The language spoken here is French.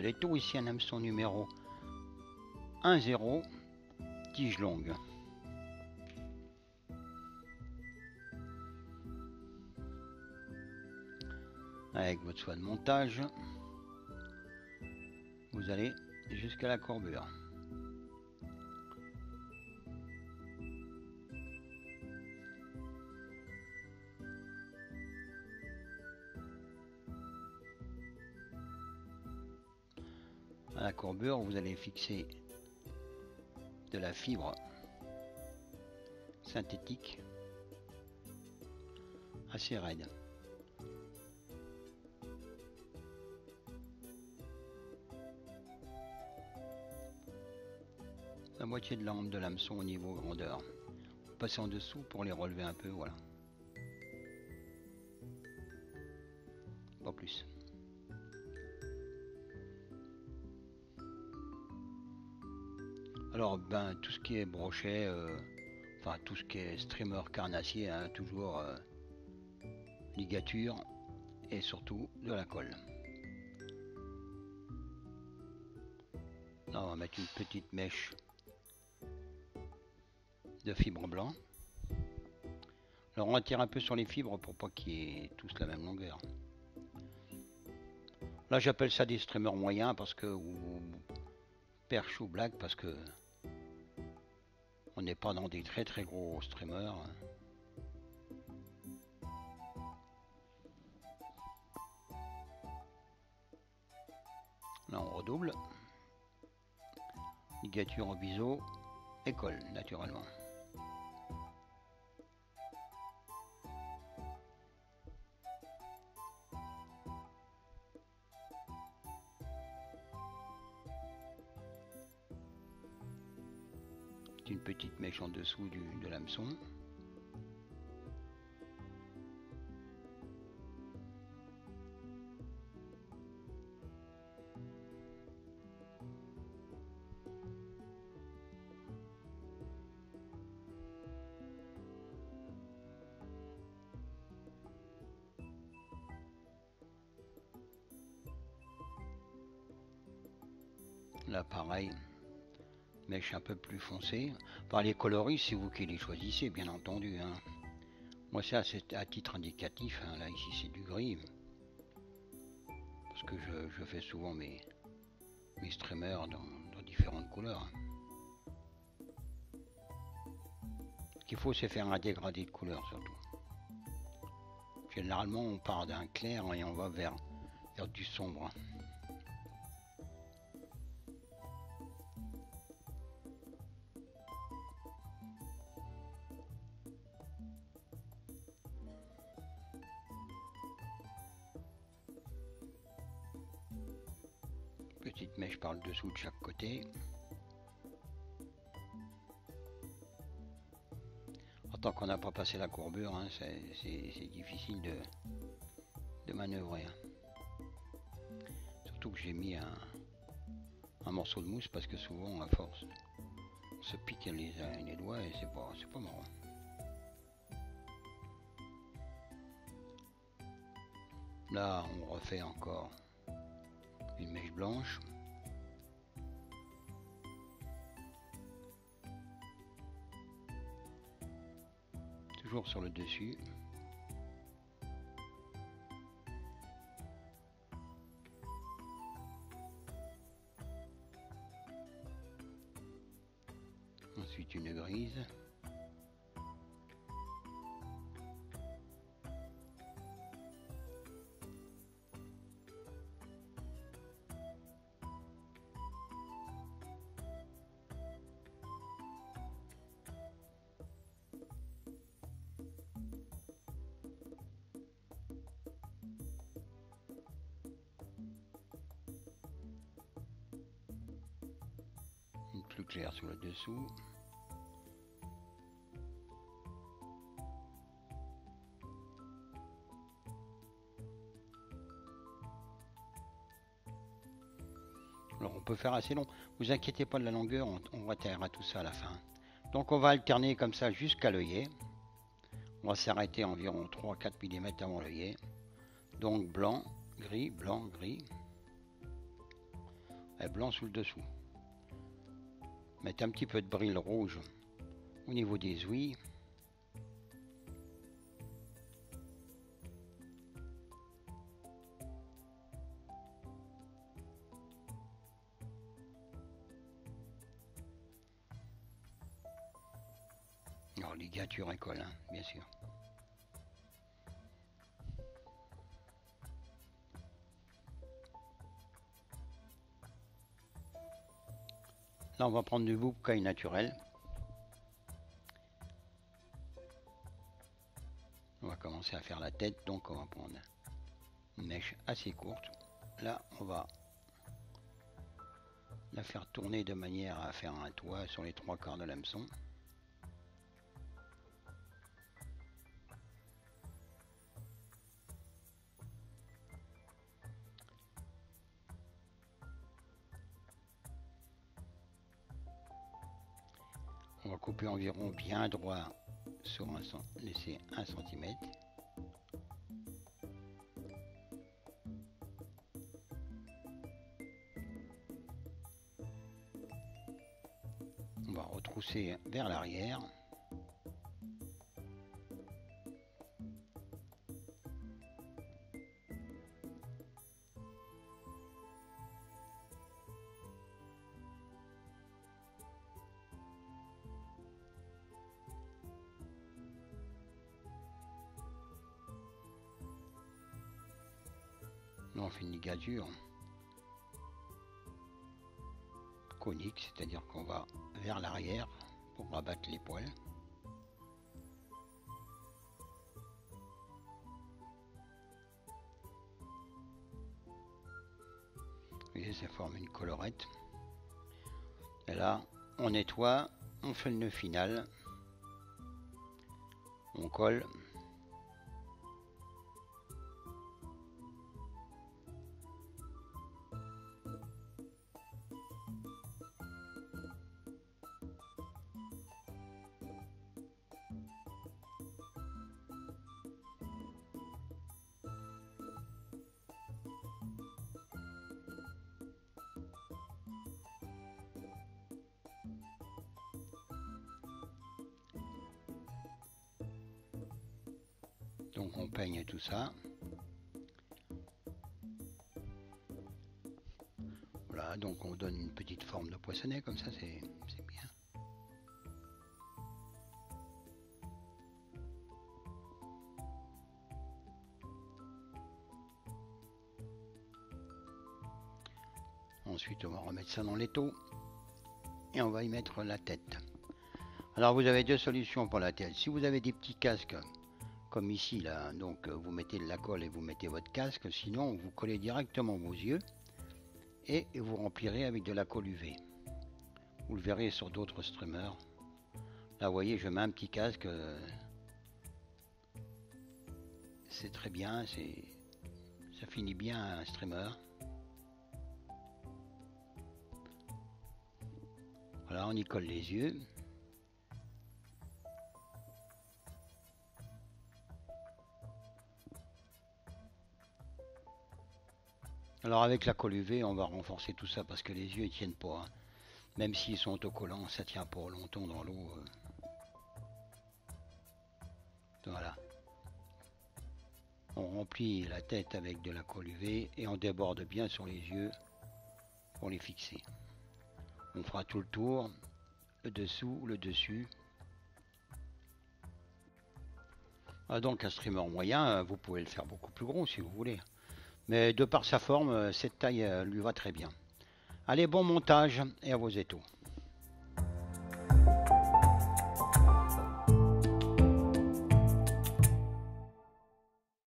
Veto, ici un hameçon numéro 1-0, tige longue. Avec votre soie de montage, vous allez jusqu'à la courbure. Vous allez fixer de la fibre synthétique assez raide. La moitié de l'ambre de l'hameçon au niveau grandeur. Passer en dessous pour les relever un peu, voilà. Pas plus. Alors, ben, tout ce qui est brochet, euh, enfin tout ce qui est streamer carnassier, hein, toujours euh, ligature et surtout de la colle. Là, on va mettre une petite mèche de fibre blanc. Alors, on va tirer un peu sur les fibres pour pas qu'ils aient tous la même longueur. Là, j'appelle ça des streamers moyens parce que ou perche ou blague parce que on n'est pas dans des très très gros streamers. Là on redouble. Ligature au biseau et colle naturellement. En dessous du, de l'hameçon. Là pareil, mèche un peu plus foncée. Par les coloris, c'est vous qui les choisissez, bien entendu. Hein. Moi, ça, c'est à titre indicatif. Hein. Là, ici, c'est du gris. Parce que je, fais souvent mes, mes streamers dans, différentes couleurs. Ce qu'il faut, c'est faire un dégradé de couleur, surtout. Généralement, on part d'un clair et on va vers, vers du sombre. Petite mèche par le dessous de chaque côté. En tant qu'on n'a pas passé la courbure, hein, c'est difficile de, manœuvrer. Surtout que j'ai mis un, morceau de mousse parce que souvent, à force, on se pique les, doigts et c'est pas marrant. Là, on refait encore une mèche blanche. Toujours sur le dessus. Ensuite une grise. Clair sur le dessous. Alors on peut faire assez long. Vous inquiétez pas de la longueur, on, on à tout ça à la fin. Donc on va alterner comme ça jusqu'à l'œillet. On va s'arrêter environ 3-4 mm avant l'œillet. Donc blanc, gris, blanc, gris. et blanc sous le dessous. Mettre un petit peu de brille rouge au niveau des ouïes. Alors, ligature école, hein, bien sûr. Là, on va prendre du boucaille naturel. On va commencer à faire la tête, donc on va prendre une mèche assez courte. Là, on va la faire tourner de manière à faire un toit sur les trois quarts de l'hameçon. On va couper environ bien droit sur un laisser centimètre. On va retrousser vers l'arrière. Fait une ligature conique, c'est-à-dire qu'on va vers l'arrière pour rabattre les poils. Vous voyez, ça forme une colorette. Et là, on nettoie, on fait le nœud final, on colle Donc on peigne tout ça. Voilà, donc on donne une petite forme de poissonnet comme ça, c'est bien. Ensuite, on va remettre ça dans l'étau et on va y mettre la tête. Alors, vous avez deux solutions pour la tête. Si vous avez des petits casques comme ici là, donc euh, vous mettez de la colle et vous mettez votre casque, sinon vous collez directement vos yeux et vous remplirez avec de la colle UV. Vous le verrez sur d'autres streamers. Là vous voyez je mets un petit casque, euh, c'est très bien, c'est ça finit bien un streamer. Voilà, on y colle les yeux. Alors avec la colle UV, on va renforcer tout ça parce que les yeux ils tiennent pas. Hein. Même s'ils sont autocollants, ça tient pas longtemps dans l'eau. Euh. Voilà. On remplit la tête avec de la colle UV et on déborde bien sur les yeux pour les fixer. On fera tout le tour, le dessous, le dessus. Ah, donc un streamer moyen, vous pouvez le faire beaucoup plus gros si vous voulez. Mais de par sa forme, cette taille lui va très bien. Allez, bon montage et à vos étaux.